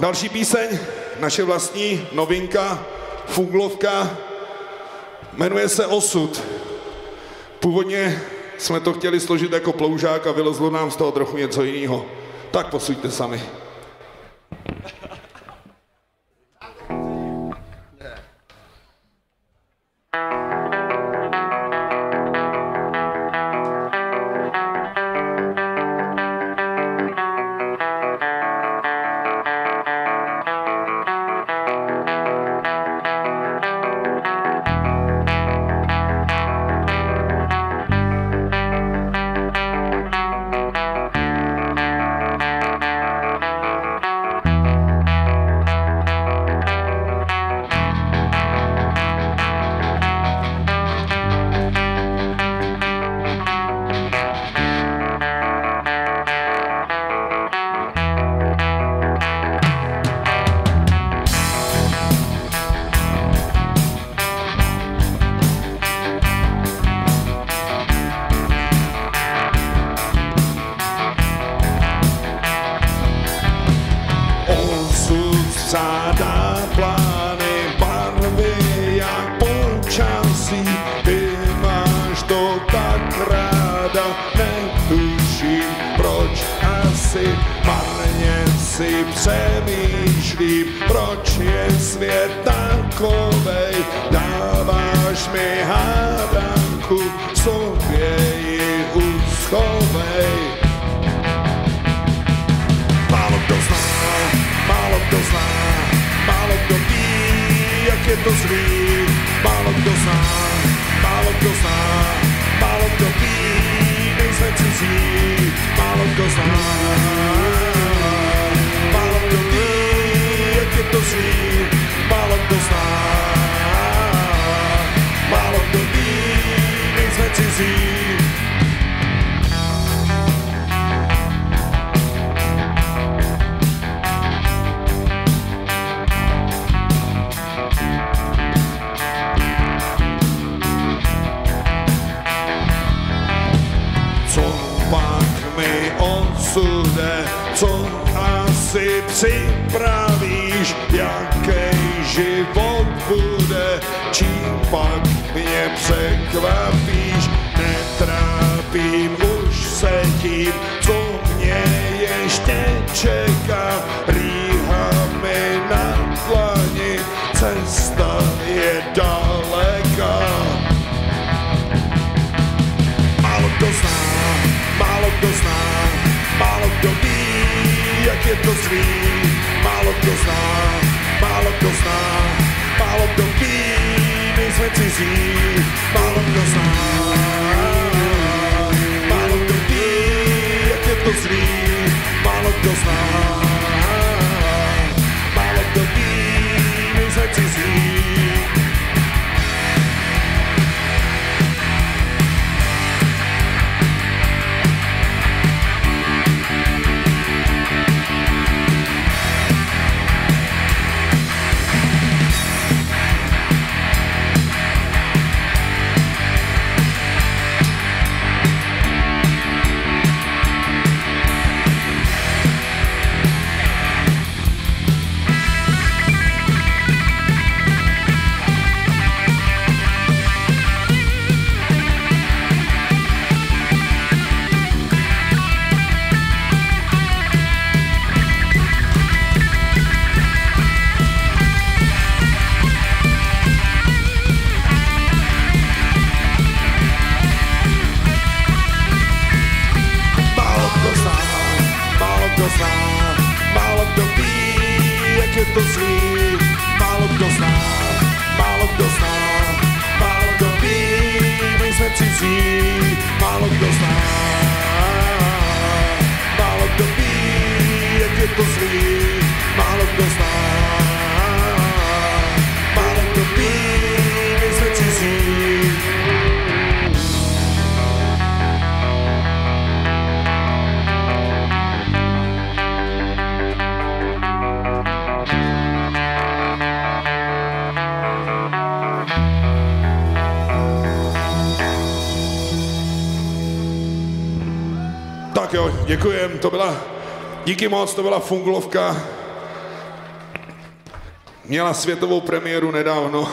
Další píseň, naše vlastní novinka, funglovka, jmenuje se Osud. Původně jsme to chtěli složit jako ploužák a vylezlo nám z toho trochu něco jiného. Tak posuďte sami. Plány, barvy jak počasí. Ty máš to tak ráda, netuším proč asi. Marně si přemýšlím, proč je svět takovej. Dáváš mi hádanku, je to zlý. Málo kdo zná, málo kdo zná, málo kdo ví, nejsme cizí. Málo kdo zná, málo kdo ví, jak je to zlý. Málo kdo zná, málo kdo ví, nejsme cizí. Osude, co asi připravíš, jaký život bude, čím pak mě překvapíš, netrápím už jak je to zlý. Málo kdo zná, málo kdo zná, málo kdo ví, nejsme cizí. Málo kdo zná, málo kdo ví, jak je to zlý. To zlý. Málo kdo zná, málo kdo zná, málo kdo ví, nejsme cizí. Málo kdo zná, málo kdo ví, jak je to zlý. Jo, děkujem, to byla, díky moc, to byla Funglovka. Měla světovou premiéru nedávno.